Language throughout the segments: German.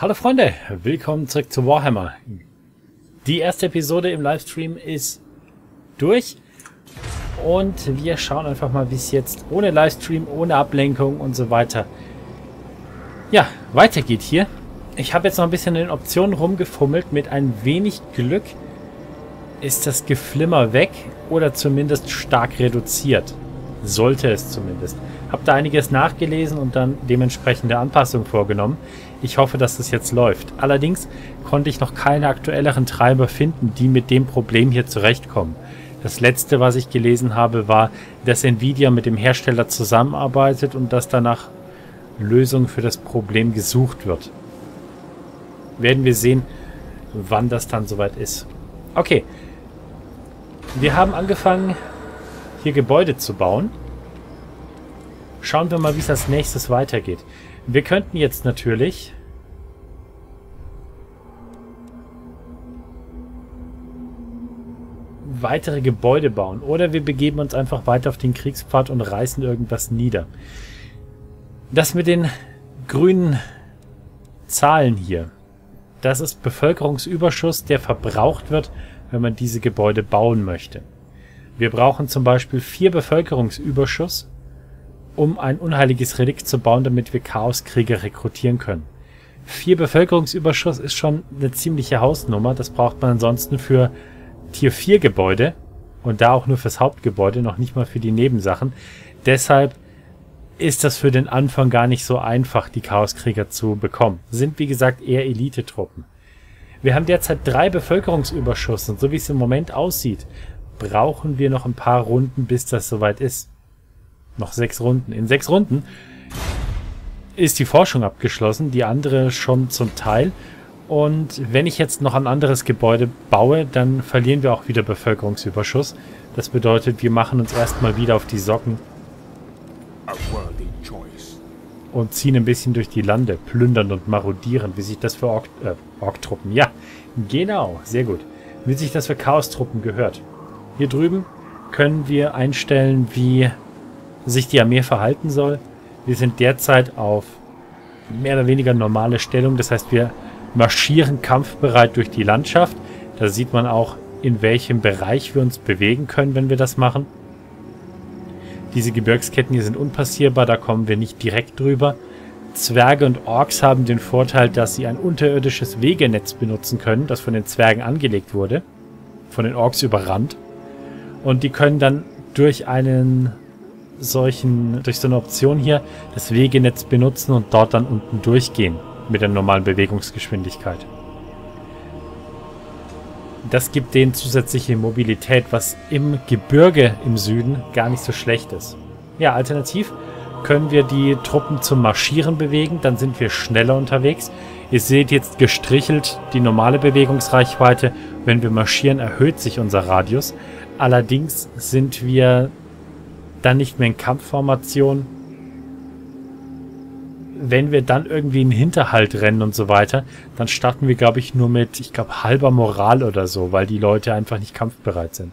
Hallo Freunde, willkommen zurück zu Warhammer. Die erste Episode im Livestream ist durch und wir schauen einfach mal, wie es jetzt ohne Livestream, ohne Ablenkung und so weiter ja, weitergeht hier. Ich habe jetzt noch ein bisschen in den Optionen rumgefummelt. Mit ein wenig Glück ist das Geflimmer weg oder zumindest stark reduziert. Sollte es zumindest. Hab da einiges nachgelesen und dann dementsprechende Anpassungen vorgenommen. Ich hoffe, dass das jetzt läuft. Allerdings konnte ich noch keine aktuelleren Treiber finden, die mit dem Problem hier zurechtkommen. Das letzte, was ich gelesen habe, war, dass Nvidia mit dem Hersteller zusammenarbeitet und dass danach Lösung für das Problem gesucht wird. Werden wir sehen, wann das dann soweit ist. Okay. Wir haben angefangen, hier Gebäude zu bauen. Schauen wir mal, wie es als nächstes weitergeht. Wir könnten jetzt natürlich weitere Gebäude bauen. Oder wir begeben uns einfach weiter auf den Kriegspfad und reißen irgendwas nieder. Das mit den grünen Zahlen hier, das ist Bevölkerungsüberschuss, der verbraucht wird, wenn man diese Gebäude bauen möchte. Wir brauchen zum Beispiel vier Bevölkerungsüberschuss, um ein unheiliges Relikt zu bauen, damit wir Chaoskrieger rekrutieren können. Vier Bevölkerungsüberschuss ist schon eine ziemliche Hausnummer. Das braucht man ansonsten für Tier 4 Gebäude und da auch nur fürs Hauptgebäude, noch nicht mal für die Nebensachen. Deshalb ist das für den Anfang gar nicht so einfach, die Chaoskrieger zu bekommen. Sind wie gesagt eher Elite-Truppen. Wir haben derzeit drei Bevölkerungsüberschuss und so wie es im Moment aussieht, brauchen wir noch ein paar Runden, bis das soweit ist. Noch sechs Runden. In sechs Runden ist die Forschung abgeschlossen, die andere schon zum Teil. Und wenn ich jetzt noch ein anderes Gebäude baue, dann verlieren wir auch wieder Bevölkerungsüberschuss. Das bedeutet, wir machen uns erstmal wieder auf die Socken und ziehen ein bisschen durch die Lande, plündern und marodieren, wie sich das für Ork, äh, Ork-Truppen, ja, genau, sehr gut, wie sich das für Chaos-Truppen gehört. Hier drüben können wir einstellen, wie sich die Armee verhalten soll. Wir sind derzeit auf mehr oder weniger normale Stellung, das heißt, wir marschieren kampfbereit durch die Landschaft. Da sieht man auch, in welchem Bereich wir uns bewegen können, wenn wir das machen. Diese Gebirgsketten hier sind unpassierbar, da kommen wir nicht direkt drüber. Zwerge und Orks haben den Vorteil, dass sie ein unterirdisches Wegenetz benutzen können, das von den Zwergen angelegt wurde. Von den Orks überrannt. Und die können dann durch einen solchen, durch so eine Option hier das Wegenetz benutzen und dort dann unten durchgehen mit der normalen Bewegungsgeschwindigkeit. Das gibt denen zusätzliche Mobilität, was im Gebirge im Süden gar nicht so schlecht ist. Ja, alternativ können wir die Truppen zum Marschieren bewegen, dann sind wir schneller unterwegs. Ihr seht jetzt gestrichelt die normale Bewegungsreichweite. Wenn wir marschieren, erhöht sich unser Radius. Allerdings sind wir dann nicht mehr in Kampfformation. Wenn wir dann irgendwie in Hinterhalt rennen und so weiter, dann starten wir, glaube ich, nur mit, ich glaube, halber Moral oder so, weil die Leute einfach nicht kampfbereit sind.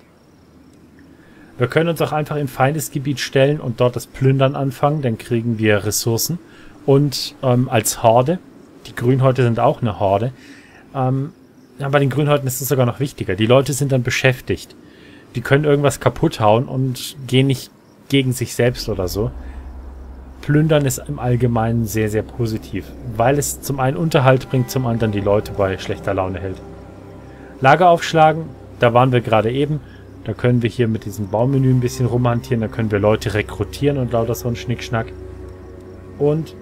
Wir können uns auch einfach in Feindesgebiet stellen und dort das Plündern anfangen, dann kriegen wir Ressourcen. Und ähm, als Horde, die Grünhäute sind auch eine Horde, ähm, ja, bei den Grünhäuten ist es sogar noch wichtiger. Die Leute sind dann beschäftigt. Die können irgendwas kaputt hauen und gehen nicht gegen sich selbst oder so. Plündern ist im Allgemeinen sehr, sehr positiv, weil es zum einen Unterhalt bringt, zum anderen die Leute bei schlechter Laune hält. Lager aufschlagen, da waren wir gerade eben. Da können wir hier mit diesem Baumenü ein bisschen rumhantieren, da können wir Leute rekrutieren und lauter so ein Schnickschnack. Und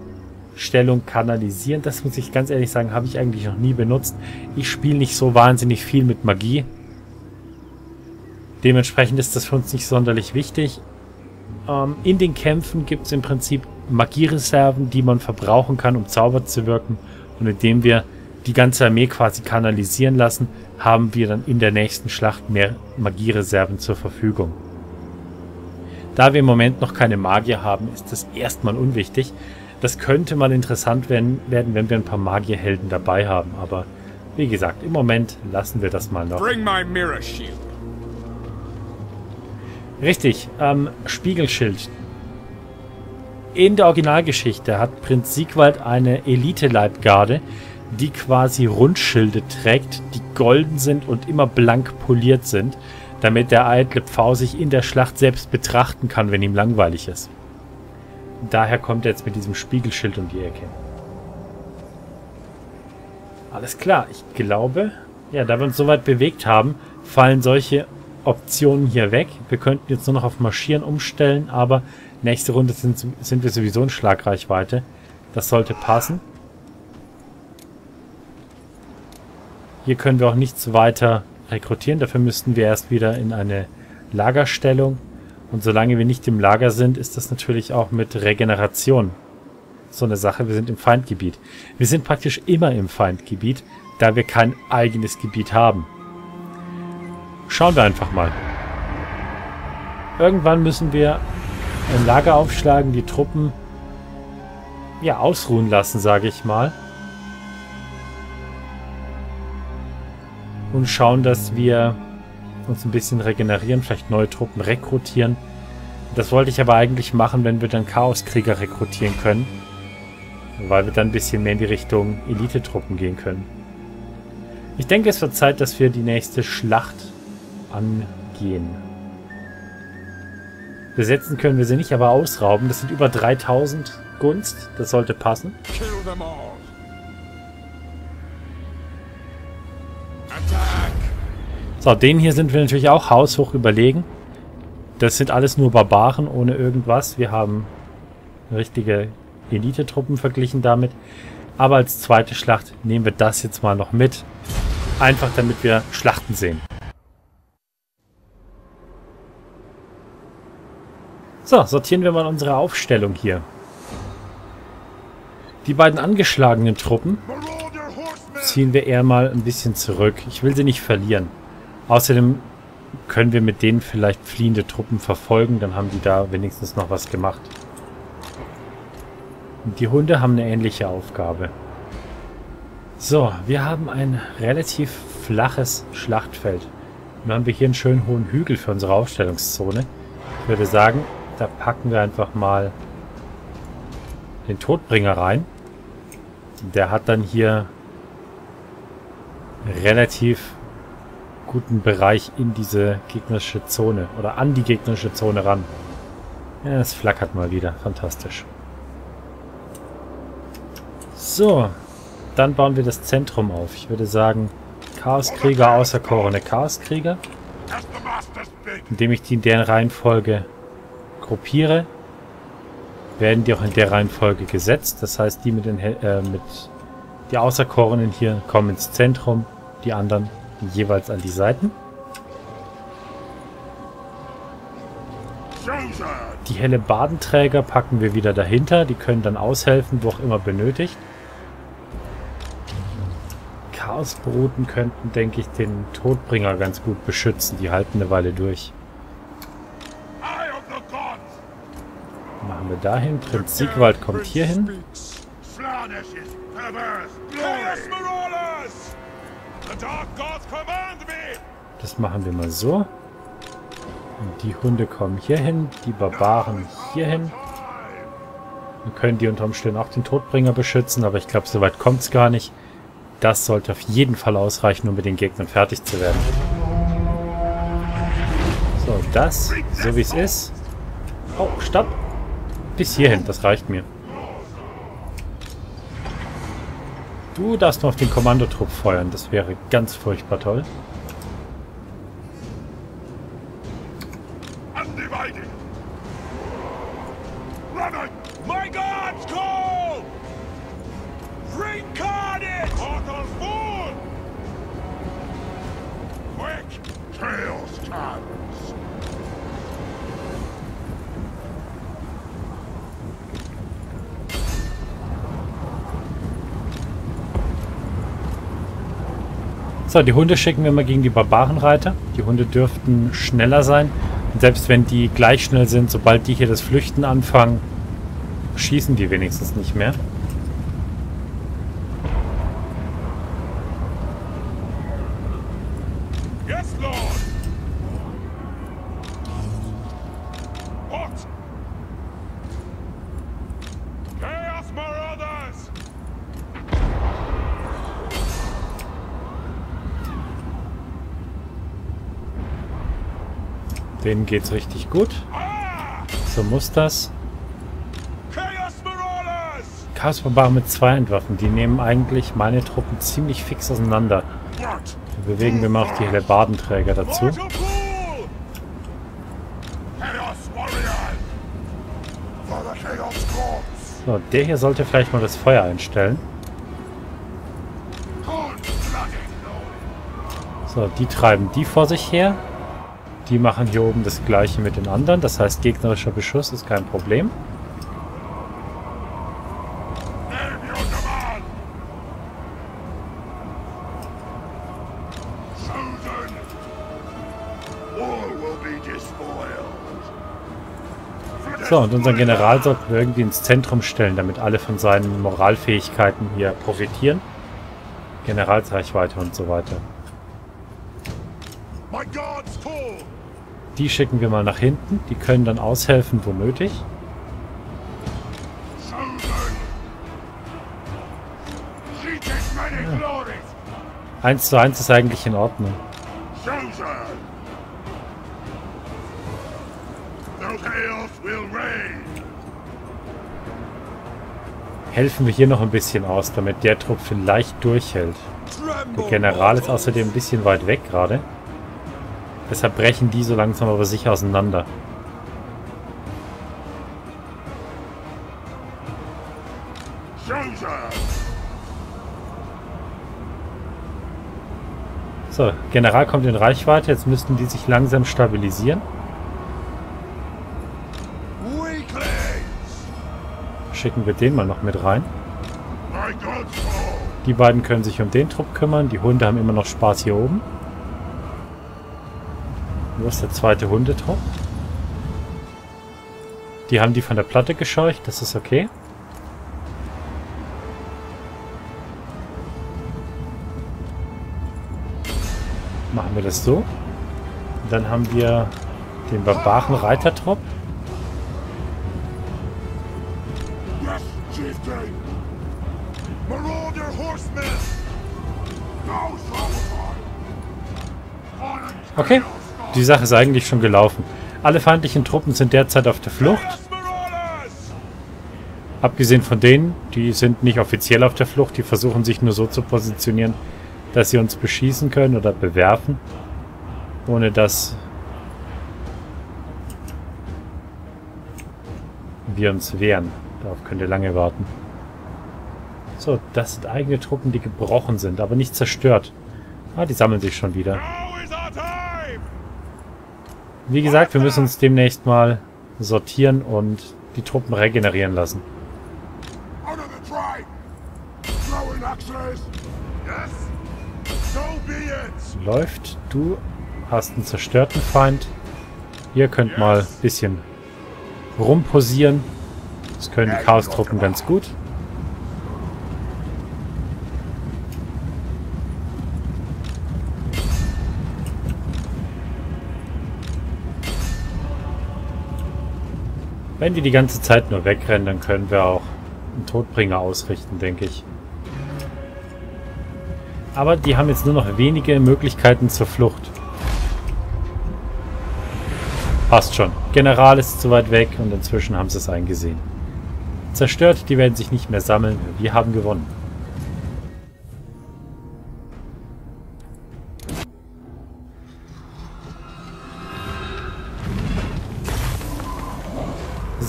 Stellung kanalisieren, das muss ich ganz ehrlich sagen, habe ich eigentlich noch nie benutzt. Ich spiele nicht so wahnsinnig viel mit Magie. Dementsprechend ist das für uns nicht sonderlich wichtig. Ähm, in den Kämpfen gibt es im Prinzip Magiereserven, die man verbrauchen kann, um Zauber zu wirken. Und indem wir die ganze Armee quasi kanalisieren lassen, haben wir dann in der nächsten Schlacht mehr Magiereserven zur Verfügung. Da wir im Moment noch keine Magier haben, ist das erstmal unwichtig. Das könnte mal interessant werden, wenn wir ein paar Magierhelden dabei haben, aber wie gesagt, im Moment lassen wir das mal noch. Bring my mirror shield. Richtig, ähm, Spiegelschild. In der Originalgeschichte hat Prinz Siegwald eine Elite-Leibgarde, die quasi Rundschilde trägt, die golden sind und immer blank poliert sind, damit der eitle Pfau sich in der Schlacht selbst betrachten kann, wenn ihm langweilig ist. Daher kommt er jetzt mit diesem Spiegelschild um die Ecke. Alles klar, ich glaube, ja, da wir uns soweit bewegt haben, fallen solche Optionen hier weg. Wir könnten jetzt nur noch auf Marschieren umstellen, aber nächste Runde sind, sind wir sowieso in Schlagreichweite. Das sollte passen. Hier können wir auch nichts weiter rekrutieren. Dafür müssten wir erst wieder in eine Lagerstellung. Und solange wir nicht im Lager sind, ist das natürlich auch mit Regeneration so eine Sache. Wir sind im Feindgebiet. Wir sind praktisch immer im Feindgebiet, da wir kein eigenes Gebiet haben. Schauen wir einfach mal. Irgendwann müssen wir ein Lager aufschlagen, die Truppen ja ausruhen lassen, sage ich mal. Und schauen, dass wir uns ein bisschen regenerieren, vielleicht neue Truppen rekrutieren. Das wollte ich aber eigentlich machen, wenn wir dann Chaoskrieger rekrutieren können. Weil wir dann ein bisschen mehr in die Richtung Elitetruppen gehen können. Ich denke, es wird Zeit, dass wir die nächste Schlacht angehen. Besetzen können wir sie nicht, aber ausrauben. Das sind über 3000 Gunst. Das sollte passen. So, denen hier sind wir natürlich auch haushoch überlegen. Das sind alles nur Barbaren ohne irgendwas. Wir haben richtige Elitetruppen verglichen damit. Aber als zweite Schlacht nehmen wir das jetzt mal noch mit. Einfach damit wir Schlachten sehen. So, sortieren wir mal unsere Aufstellung hier. Die beiden angeschlagenen Truppen ziehen wir eher mal ein bisschen zurück. Ich will sie nicht verlieren. Außerdem können wir mit denen vielleicht fliehende Truppen verfolgen. Dann haben die da wenigstens noch was gemacht. Die Hunde haben eine ähnliche Aufgabe. So, wir haben ein relativ flaches Schlachtfeld. Dann haben wir hier einen schönen hohen Hügel für unsere Aufstellungszone. Ich würde sagen, da packen wir einfach mal den Todbringer rein. Der hat dann hier relativ guten Bereich in diese gegnerische Zone oder an die gegnerische Zone ran. Ja, es flackert mal wieder. Fantastisch. So, dann bauen wir das Zentrum auf. Ich würde sagen, Chaoskrieger außerkorene Chaoskrieger. Indem ich die in deren Reihenfolge gruppiere, werden die auch in der Reihenfolge gesetzt. Das heißt, die mit den äh, mit die Außerkorenen hier kommen ins Zentrum, die anderen jeweils an die Seiten. Die helle Badenträger packen wir wieder dahinter. Die können dann aushelfen, wo auch immer benötigt. Chaosbruten könnten, denke ich, den Todbringer ganz gut beschützen. Die halten eine Weile durch. Machen wir dahin. Prinz Siegwald kommt hier hin. Das machen wir mal so. Und die Hunde kommen hier hin, die Barbaren hier hin. Wir können die unter Umständen auch den Todbringer beschützen, aber ich glaube, so weit kommt es gar nicht. Das sollte auf jeden Fall ausreichen, um mit den Gegnern fertig zu werden. So, das, so wie es ist. Oh, stopp. Bis hierhin, das reicht mir. Du darfst nur auf den Kommandotrupp feuern, das wäre ganz furchtbar toll. So, die Hunde schicken wir mal gegen die Barbarenreiter. Die Hunde dürften schneller sein. Und selbst wenn die gleich schnell sind, sobald die hier das Flüchten anfangen, schießen die wenigstens nicht mehr. Denen geht's richtig gut. So muss das. Chaos-Barbaren mit zwei Entwaffen. Die nehmen eigentlich meine Truppen ziemlich fix auseinander. Dann bewegen wir mal auch die Helebardenträger dazu. So, der hier sollte vielleicht mal das Feuer einstellen. So, die treiben die vor sich her. Die machen hier oben das gleiche mit den anderen. Das heißt, gegnerischer Beschuss ist kein Problem. So, und unseren General sollten wir irgendwie ins Zentrum stellen, damit alle von seinen Moralfähigkeiten hier profitieren. Generalsreichweite und so weiter. Die schicken wir mal nach hinten. Die können dann aushelfen, wo nötig. Ja. 1 zu 1 ist eigentlich in Ordnung. Helfen wir hier noch ein bisschen aus, damit der Trupp vielleicht durchhält. Der General ist außerdem ein bisschen weit weg gerade. Deshalb brechen die so langsam aber sicher auseinander. So, General kommt in Reichweite. Jetzt müssten die sich langsam stabilisieren. Schicken wir den mal noch mit rein. Die beiden können sich um den Trupp kümmern. Die Hunde haben immer noch Spaß hier oben. Wo ist der zweite Hundetrupp? Die haben die von der Platte gescheucht, das ist okay. Machen wir das so. Dann haben wir den barbaren Reitertrupp. Okay, die Sache ist eigentlich schon gelaufen. Alle feindlichen Truppen sind derzeit auf der Flucht. Abgesehen von denen, die sind nicht offiziell auf der Flucht, die versuchen sich nur so zu positionieren, dass sie uns beschießen können oder bewerfen, ohne dass wir uns wehren. Darauf könnt ihr lange warten. So, das sind eigene Truppen, die gebrochen sind, aber nicht zerstört. Ah, die sammeln sich schon wieder. Wie gesagt, wir müssen uns demnächst mal sortieren und die Truppen regenerieren lassen. Läuft. Du hast einen zerstörten Feind. Ihr könnt mal ein bisschen rumposieren. Das können die Chaos-Truppen ganz gut. Wenn die die ganze Zeit nur wegrennen, dann können wir auch einen Todbringer ausrichten, denke ich. Aber die haben jetzt nur noch wenige Möglichkeiten zur Flucht. Passt schon. General ist zu weit weg und inzwischen haben sie es eingesehen. Zerstört, die werden sich nicht mehr sammeln. Wir haben gewonnen.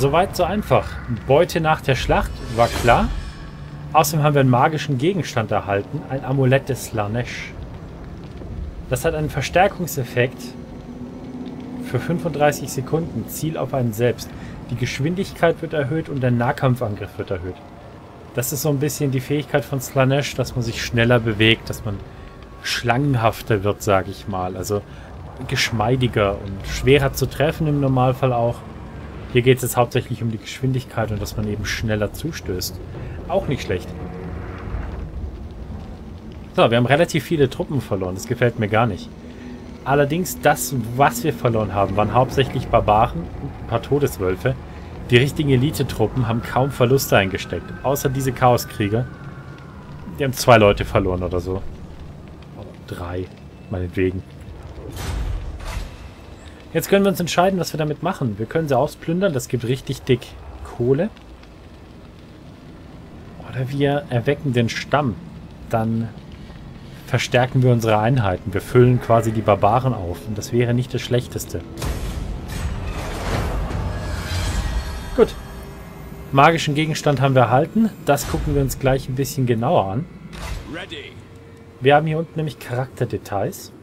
Soweit so einfach. Beute nach der Schlacht war klar. Außerdem haben wir einen magischen Gegenstand erhalten, ein Amulett des Slanesh. Das hat einen Verstärkungseffekt für 35 Sekunden, Ziel auf einen selbst. Die Geschwindigkeit wird erhöht und der Nahkampfangriff wird erhöht. Das ist so ein bisschen die Fähigkeit von Slanesh, dass man sich schneller bewegt, dass man schlangenhafter wird, sage ich mal. Also geschmeidiger und schwerer zu treffen im Normalfall auch. Hier geht es jetzt hauptsächlich um die Geschwindigkeit und dass man eben schneller zustößt. Auch nicht schlecht. So, wir haben relativ viele Truppen verloren. Das gefällt mir gar nicht. Allerdings, das, was wir verloren haben, waren hauptsächlich Barbaren und ein paar Todeswölfe. Die richtigen Elite-Truppen haben kaum Verluste eingesteckt. Außer diese Chaoskrieger. Die haben zwei Leute verloren oder so. Drei, meinetwegen. Jetzt können wir uns entscheiden, was wir damit machen. Wir können sie ausplündern, das gibt richtig dick Kohle. Oder wir erwecken den Stamm. Dann verstärken wir unsere Einheiten. Wir füllen quasi die Barbaren auf. Und das wäre nicht das Schlechteste. Gut. Magischen Gegenstand haben wir erhalten. Das gucken wir uns gleich ein bisschen genauer an. Wir haben hier unten nämlich Charakterdetails.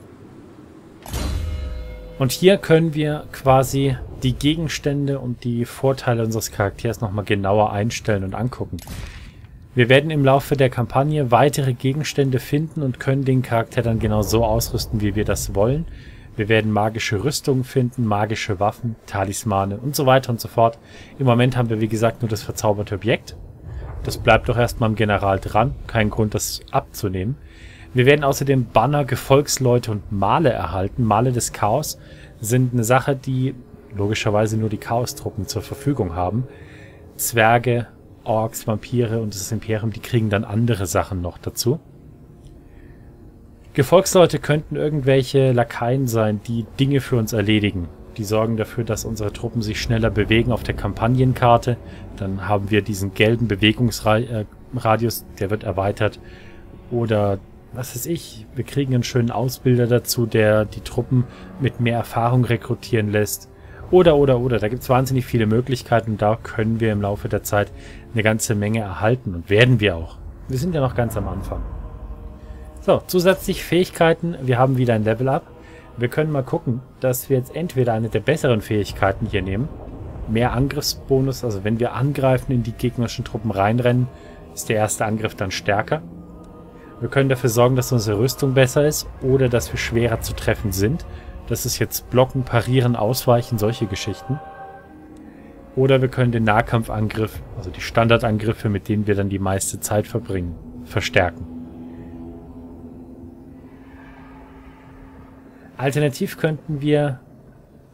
Und hier können wir quasi die Gegenstände und die Vorteile unseres Charakters nochmal genauer einstellen und angucken. Wir werden im Laufe der Kampagne weitere Gegenstände finden und können den Charakter dann genau so ausrüsten, wie wir das wollen. Wir werden magische Rüstungen finden, magische Waffen, Talismane und so weiter und so fort. Im Moment haben wir, wie gesagt, nur das verzauberte Objekt. Das bleibt doch erstmal im General dran. Kein Grund, das abzunehmen. Wir werden außerdem Banner, Gefolgsleute und Male erhalten. Male des Chaos sind eine Sache, die logischerweise nur die Chaos-Truppen zur Verfügung haben. Zwerge, Orks, Vampire und das Imperium, die kriegen dann andere Sachen noch dazu. Gefolgsleute könnten irgendwelche Lakaien sein, die Dinge für uns erledigen. Die sorgen dafür, dass unsere Truppen sich schneller bewegen auf der Kampagnenkarte. Dann haben wir diesen gelben Bewegungsradius, der wird erweitert. Oder was weiß ich, wir kriegen einen schönen Ausbilder dazu, der die Truppen mit mehr Erfahrung rekrutieren lässt. Oder, oder, oder. Da gibt es wahnsinnig viele Möglichkeiten. Da können wir im Laufe der Zeit eine ganze Menge erhalten. Und werden wir auch. Wir sind ja noch ganz am Anfang. So, zusätzlich Fähigkeiten. Wir haben wieder ein Level-Up. Wir können mal gucken, dass wir jetzt entweder eine der besseren Fähigkeiten hier nehmen. Mehr Angriffsbonus. Also wenn wir angreifen, in die gegnerischen Truppen reinrennen, ist der erste Angriff dann stärker. Wir können dafür sorgen, dass unsere Rüstung besser ist oder dass wir schwerer zu treffen sind. Das ist jetzt Blocken, Parieren, Ausweichen, solche Geschichten. Oder wir können den Nahkampfangriff, also die Standardangriffe, mit denen wir dann die meiste Zeit verbringen, verstärken. Alternativ könnten wir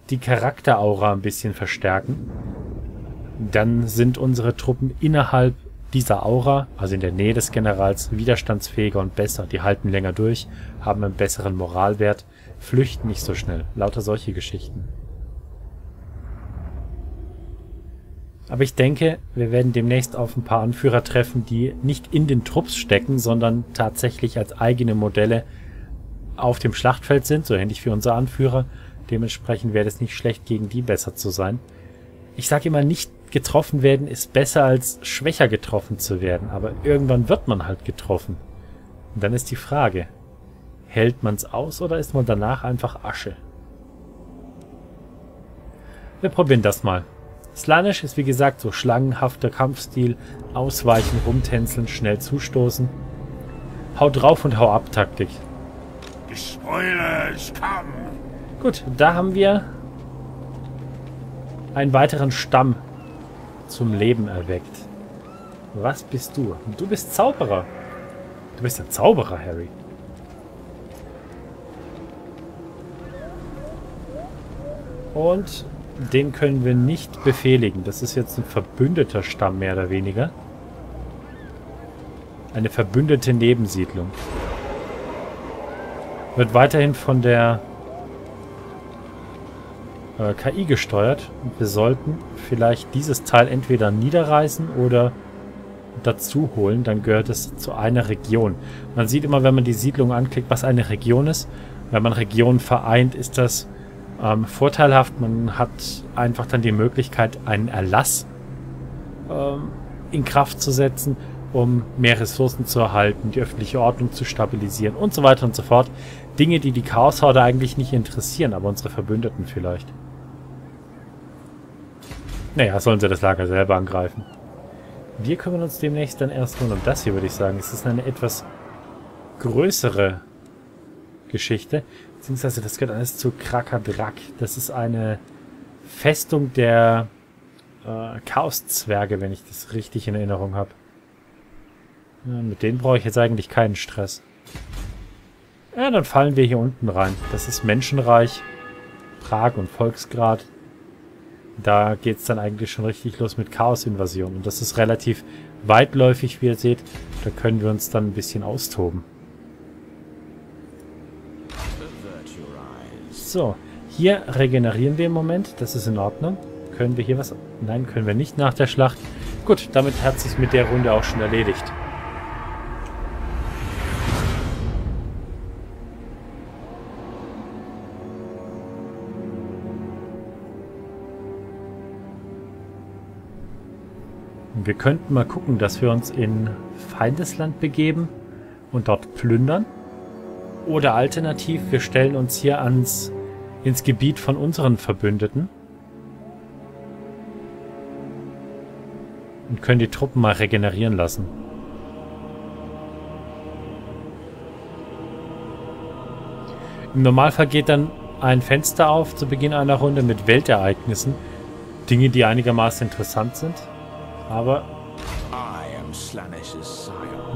die Charakteraura ein bisschen verstärken. Dann sind unsere Truppen innerhalb dieser Aura, also in der Nähe des Generals, widerstandsfähiger und besser. Die halten länger durch, haben einen besseren Moralwert, flüchten nicht so schnell. Lauter solche Geschichten. Aber ich denke, wir werden demnächst auf ein paar Anführer treffen, die nicht in den Trupps stecken, sondern tatsächlich als eigene Modelle auf dem Schlachtfeld sind, so ähnlich wie unser Anführer. Dementsprechend wäre es nicht schlecht, gegen die besser zu sein. Ich sage immer, nicht getroffen werden ist besser als schwächer getroffen zu werden, aber irgendwann wird man halt getroffen. Und dann ist die Frage, hält man's aus oder ist man danach einfach Asche? Wir probieren das mal. Slanish ist wie gesagt so schlangenhafter Kampfstil, ausweichen, rumtänzeln, schnell zustoßen. Hau drauf und hau ab Taktik. Gut, da haben wir einen weiteren Stamm zum Leben erweckt. Was bist du? Du bist Zauberer. Du bist ein Zauberer, Harry. Und den können wir nicht befehligen. Das ist jetzt ein verbündeter Stamm, mehr oder weniger. Eine verbündete Nebensiedlung. Wird weiterhin von der äh, KI gesteuert. Wir sollten vielleicht dieses Teil entweder niederreißen oder dazu holen, dann gehört es zu einer Region. Man sieht immer, wenn man die Siedlung anklickt, was eine Region ist. Wenn man Regionen vereint, ist das ähm, vorteilhaft. Man hat einfach dann die Möglichkeit, einen Erlass ähm, in Kraft zu setzen, um mehr Ressourcen zu erhalten, die öffentliche Ordnung zu stabilisieren und so weiter und so fort. Dinge, die die Chaoshorde eigentlich nicht interessieren, aber unsere Verbündeten vielleicht. Naja, sollen sie das Lager selber angreifen. Wir kümmern uns demnächst dann erstmal um das hier, würde ich sagen. Es ist eine etwas größere Geschichte. Beziehungsweise das gehört alles zu Krakadrak. Das ist eine Festung der äh, Chaoszwerge, wenn ich das richtig in Erinnerung habe. Ja, mit denen brauche ich jetzt eigentlich keinen Stress. Ja, dann fallen wir hier unten rein. Das ist Menschenreich, Prag und Volksgrad da geht es dann eigentlich schon richtig los mit Chaos-Invasion. Und das ist relativ weitläufig, wie ihr seht. Da können wir uns dann ein bisschen austoben. So, Hier regenerieren wir im Moment. Das ist in Ordnung. Können wir hier was... Nein, können wir nicht nach der Schlacht. Gut, damit hat sich mit der Runde auch schon erledigt. Wir könnten mal gucken, dass wir uns in Feindesland begeben und dort plündern. Oder alternativ, wir stellen uns hier ans, ins Gebiet von unseren Verbündeten. Und können die Truppen mal regenerieren lassen. Im Normalfall geht dann ein Fenster auf zu Beginn einer Runde mit Weltereignissen. Dinge, die einigermaßen interessant sind. Aber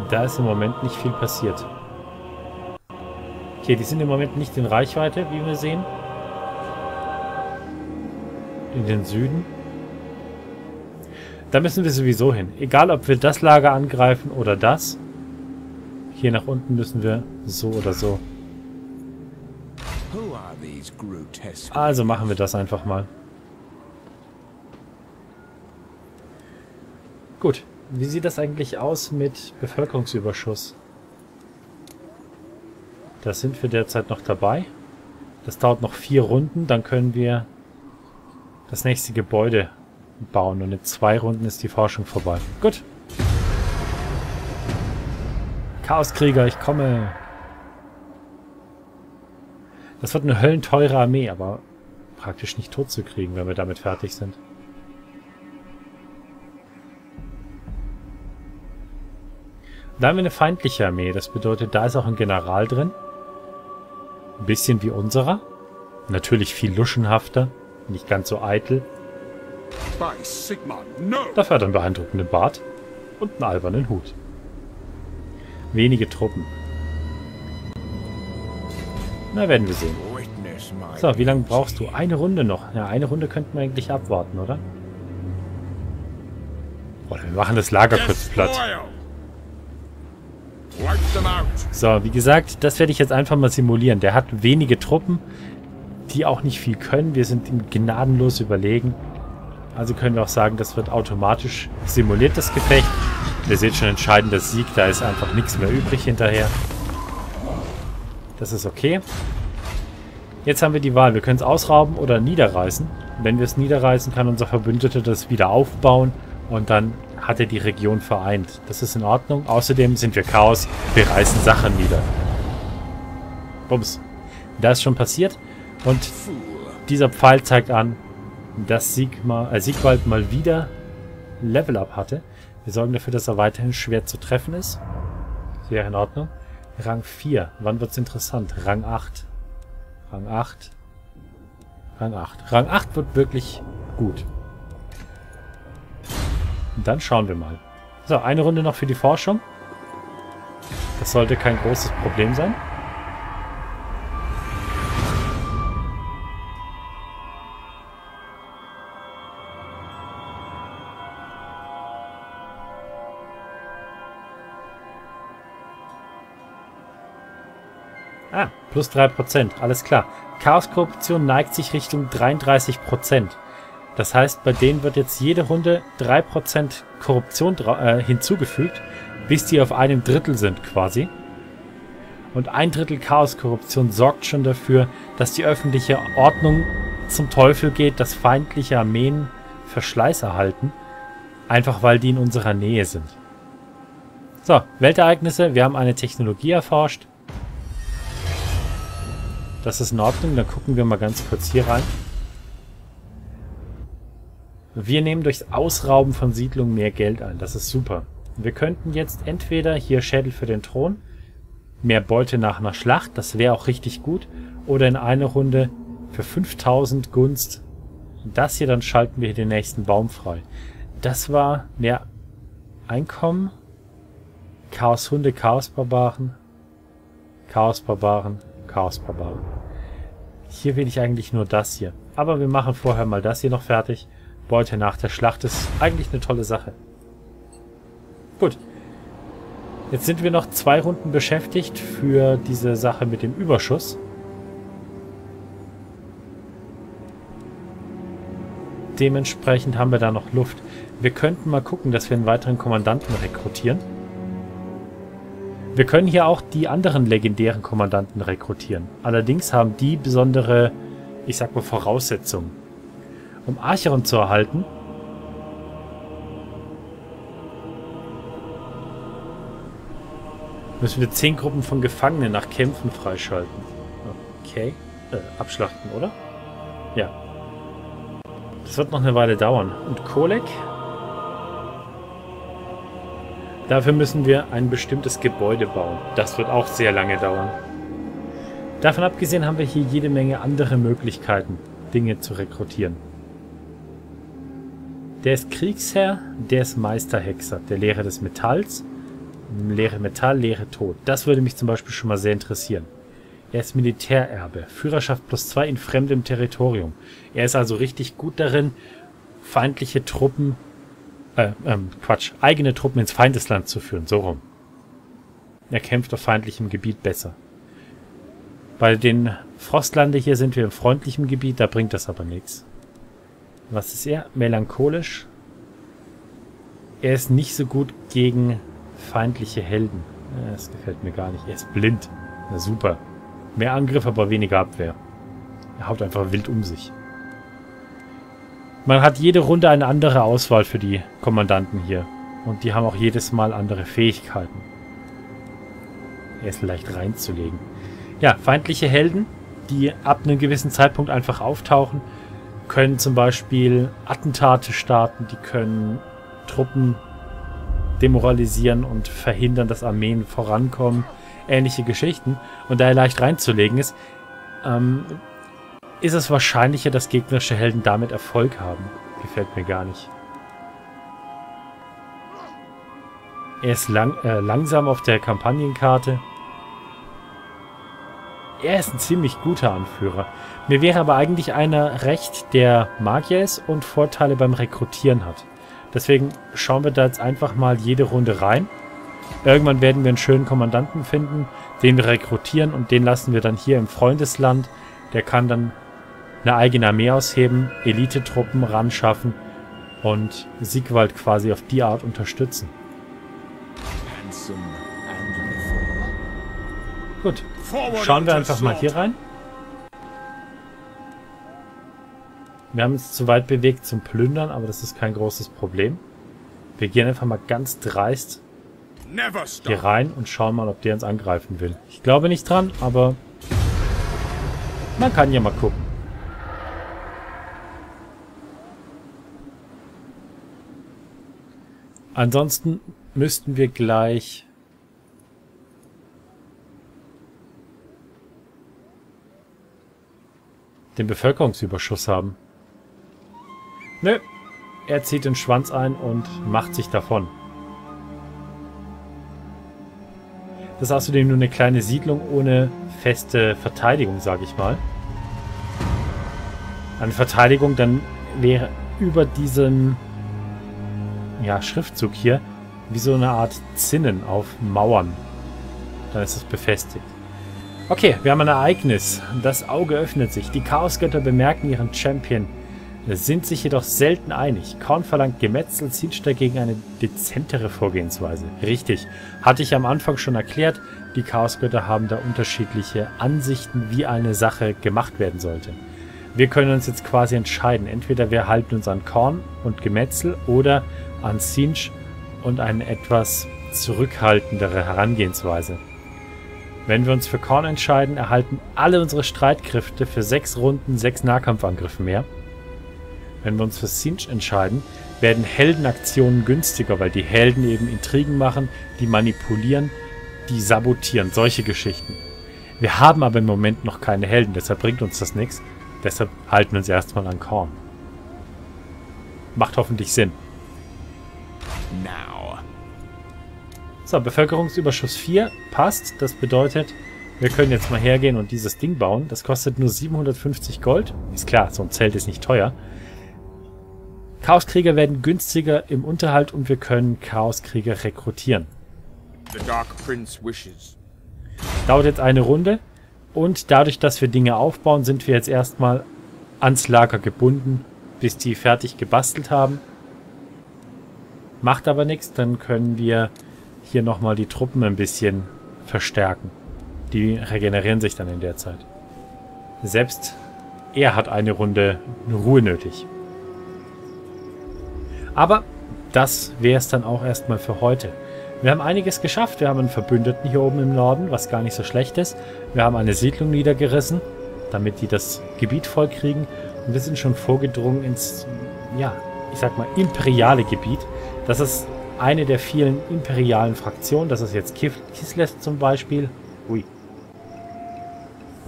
da ist im Moment nicht viel passiert. Okay, die sind im Moment nicht in Reichweite, wie wir sehen. In den Süden. Da müssen wir sowieso hin. Egal, ob wir das Lager angreifen oder das. Hier nach unten müssen wir so oder so. Also machen wir das einfach mal. Gut. Wie sieht das eigentlich aus mit Bevölkerungsüberschuss? Da sind wir derzeit noch dabei. Das dauert noch vier Runden, dann können wir das nächste Gebäude bauen. Und in zwei Runden ist die Forschung vorbei. Gut. Chaoskrieger, ich komme. Das wird eine höllenteure Armee, aber praktisch nicht tot zu kriegen, wenn wir damit fertig sind. Da haben wir eine feindliche Armee. Das bedeutet, da ist auch ein General drin. Ein bisschen wie unserer. Natürlich viel luschenhafter. Nicht ganz so eitel. Dafür hat er einen beeindruckenden Bart. Und einen albernen Hut. Wenige Truppen. Na, werden wir sehen. So, wie lange brauchst du? Eine Runde noch. Ja, eine Runde könnten wir eigentlich abwarten, oder? Oder wir machen das Lager kurz platt. So, wie gesagt, das werde ich jetzt einfach mal simulieren. Der hat wenige Truppen, die auch nicht viel können. Wir sind ihm gnadenlos überlegen. Also können wir auch sagen, das wird automatisch simuliert, das Gefecht. Ihr seht schon, entscheidender Sieg, da ist einfach nichts mehr übrig hinterher. Das ist okay. Jetzt haben wir die Wahl. Wir können es ausrauben oder niederreißen. Wenn wir es niederreißen, kann unser Verbündeter das wieder aufbauen und dann hat er die Region vereint. Das ist in Ordnung. Außerdem sind wir Chaos. Wir reißen Sachen nieder. Bums. Da ist schon passiert. Und dieser Pfeil zeigt an, dass Sigma, äh, Siegwald mal wieder Level Up hatte. Wir sorgen dafür, dass er weiterhin schwer zu treffen ist. Wäre in Ordnung. Rang 4. Wann wird's interessant? Rang 8. Rang 8. Rang 8. Rang 8 wird wirklich gut. Dann schauen wir mal. So, eine Runde noch für die Forschung. Das sollte kein großes Problem sein. Ah, plus 3%. Alles klar. Chaos-Korruption neigt sich Richtung 33%. Das heißt, bei denen wird jetzt jede Runde 3% Korruption äh, hinzugefügt, bis die auf einem Drittel sind quasi. Und ein Drittel Chaos-Korruption sorgt schon dafür, dass die öffentliche Ordnung zum Teufel geht, dass feindliche Armeen Verschleiß erhalten, einfach weil die in unserer Nähe sind. So, Weltereignisse, wir haben eine Technologie erforscht. Das ist in Ordnung, dann gucken wir mal ganz kurz hier rein. Wir nehmen durchs Ausrauben von Siedlungen mehr Geld ein. Das ist super. Wir könnten jetzt entweder hier Schädel für den Thron, mehr Beute nach einer Schlacht, das wäre auch richtig gut, oder in einer Runde für 5000 Gunst das hier, dann schalten wir hier den nächsten Baum frei. Das war mehr Einkommen, Chaos-Hunde, Chaos-Barbaren, Chaos-Barbaren, Chaos-Barbaren. Hier will ich eigentlich nur das hier. Aber wir machen vorher mal das hier noch fertig. Beute nach der Schlacht ist eigentlich eine tolle Sache. Gut. Jetzt sind wir noch zwei Runden beschäftigt für diese Sache mit dem Überschuss. dementsprechend haben wir da noch Luft. Wir könnten mal gucken, dass wir einen weiteren Kommandanten rekrutieren. Wir können hier auch die anderen legendären Kommandanten rekrutieren. Allerdings haben die besondere, ich sag mal, Voraussetzungen. Um Archeron zu erhalten, müssen wir zehn Gruppen von Gefangenen nach Kämpfen freischalten. Okay. Äh, abschlachten, oder? Ja. Das wird noch eine Weile dauern. Und Kolek? Dafür müssen wir ein bestimmtes Gebäude bauen. Das wird auch sehr lange dauern. Davon abgesehen haben wir hier jede Menge andere Möglichkeiten, Dinge zu rekrutieren. Der ist Kriegsherr, der ist Meisterhexer, der Lehre des Metalls, Lehre Metall, Lehre Tod. Das würde mich zum Beispiel schon mal sehr interessieren. Er ist Militärerbe, Führerschaft plus zwei in fremdem Territorium. Er ist also richtig gut darin, feindliche Truppen, äh, ähm, Quatsch, eigene Truppen ins Feindesland zu führen, so rum. Er kämpft auf feindlichem Gebiet besser. Bei den Frostlande hier sind wir im freundlichen Gebiet, da bringt das aber nichts. Was ist er? Melancholisch. Er ist nicht so gut gegen feindliche Helden. Das gefällt mir gar nicht. Er ist blind. Na super. Mehr Angriff, aber weniger Abwehr. Er haut einfach wild um sich. Man hat jede Runde eine andere Auswahl für die Kommandanten hier. Und die haben auch jedes Mal andere Fähigkeiten. Er ist leicht reinzulegen. Ja, feindliche Helden, die ab einem gewissen Zeitpunkt einfach auftauchen, können zum Beispiel Attentate starten, die können Truppen demoralisieren und verhindern, dass Armeen vorankommen ähnliche Geschichten und da er leicht reinzulegen ist, ähm, ist es wahrscheinlicher, dass gegnerische Helden damit Erfolg haben. Gefällt mir gar nicht. Er ist lang, äh, langsam auf der Kampagnenkarte. Er ist ein ziemlich guter Anführer. Mir wäre aber eigentlich einer recht, der Magier ist und Vorteile beim Rekrutieren hat. Deswegen schauen wir da jetzt einfach mal jede Runde rein. Irgendwann werden wir einen schönen Kommandanten finden, den wir rekrutieren und den lassen wir dann hier im Freundesland. Der kann dann eine eigene Armee ausheben, Elitetruppen ranschaffen und Siegwald quasi auf die Art unterstützen. Gut, schauen wir einfach mal hier rein. Wir haben uns zu weit bewegt zum Plündern, aber das ist kein großes Problem. Wir gehen einfach mal ganz dreist hier rein und schauen mal, ob der uns angreifen will. Ich glaube nicht dran, aber man kann ja mal gucken. Ansonsten müssten wir gleich den Bevölkerungsüberschuss haben. Nö, er zieht den Schwanz ein und macht sich davon. Das ist außerdem nur eine kleine Siedlung ohne feste Verteidigung, sage ich mal. Eine Verteidigung dann wäre über diesem ja, Schriftzug hier wie so eine Art Zinnen auf Mauern. Dann ist es befestigt. Okay, wir haben ein Ereignis. Das Auge öffnet sich. Die Chaosgötter bemerken ihren Champion sind sich jedoch selten einig. Korn verlangt Gemetzel, Siege dagegen eine dezentere Vorgehensweise. Richtig, hatte ich am Anfang schon erklärt, die Chaosgötter haben da unterschiedliche Ansichten, wie eine Sache gemacht werden sollte. Wir können uns jetzt quasi entscheiden, entweder wir halten uns an Korn und Gemetzel oder an Sinch und eine etwas zurückhaltendere Herangehensweise. Wenn wir uns für Korn entscheiden, erhalten alle unsere Streitkräfte für sechs Runden sechs Nahkampfangriffe mehr. Wenn wir uns für Sinch entscheiden, werden Heldenaktionen günstiger, weil die Helden eben Intrigen machen, die manipulieren, die sabotieren, solche Geschichten. Wir haben aber im Moment noch keine Helden, deshalb bringt uns das nichts. Deshalb halten wir uns erstmal an Korn. Macht hoffentlich Sinn. Now. So, Bevölkerungsüberschuss 4 passt. Das bedeutet, wir können jetzt mal hergehen und dieses Ding bauen. Das kostet nur 750 Gold. Ist klar, so ein Zelt ist nicht teuer. Chaoskrieger werden günstiger im Unterhalt und wir können Chaoskrieger rekrutieren. Dauert jetzt eine Runde und dadurch, dass wir Dinge aufbauen, sind wir jetzt erstmal ans Lager gebunden bis die fertig gebastelt haben. Macht aber nichts, dann können wir hier nochmal die Truppen ein bisschen verstärken. Die regenerieren sich dann in der Zeit. Selbst er hat eine Runde Ruhe nötig. Aber das wäre es dann auch erstmal für heute. Wir haben einiges geschafft. Wir haben einen Verbündeten hier oben im Norden, was gar nicht so schlecht ist. Wir haben eine Siedlung niedergerissen, damit die das Gebiet vollkriegen. Und wir sind schon vorgedrungen ins, ja, ich sag mal, imperiale Gebiet. Das ist eine der vielen imperialen Fraktionen. Das ist jetzt Kislev zum Beispiel. Ui.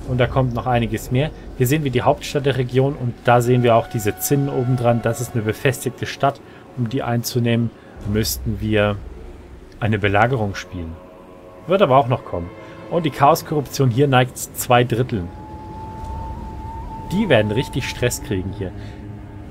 Und da kommt noch einiges mehr. Hier sehen wir die Hauptstadt der Region und da sehen wir auch diese Zinnen obendran. Das ist eine befestigte Stadt. Um die einzunehmen, müssten wir eine Belagerung spielen. Wird aber auch noch kommen. Und die Chaoskorruption hier neigt zwei Dritteln. Die werden richtig Stress kriegen hier.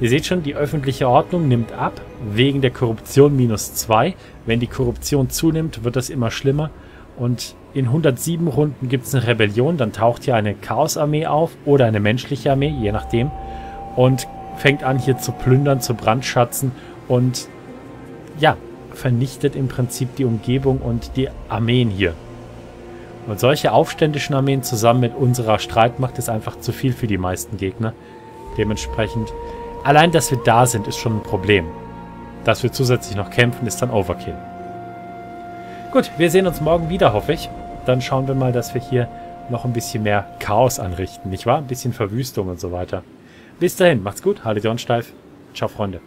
Ihr seht schon, die öffentliche Ordnung nimmt ab, wegen der Korruption minus 2. Wenn die Korruption zunimmt, wird das immer schlimmer. Und in 107 Runden gibt es eine Rebellion, dann taucht hier eine Chaosarmee auf oder eine menschliche Armee, je nachdem. Und fängt an hier zu plündern, zu brandschatzen und ja, vernichtet im Prinzip die Umgebung und die Armeen hier. Und solche aufständischen Armeen zusammen mit unserer Streitmacht ist einfach zu viel für die meisten Gegner. Dementsprechend Allein, dass wir da sind, ist schon ein Problem. Dass wir zusätzlich noch kämpfen, ist dann Overkill. Gut, wir sehen uns morgen wieder, hoffe ich. Dann schauen wir mal, dass wir hier noch ein bisschen mehr Chaos anrichten, nicht wahr? Ein bisschen Verwüstung und so weiter. Bis dahin, macht's gut, haltet ihr uns steif. Ciao, Freunde.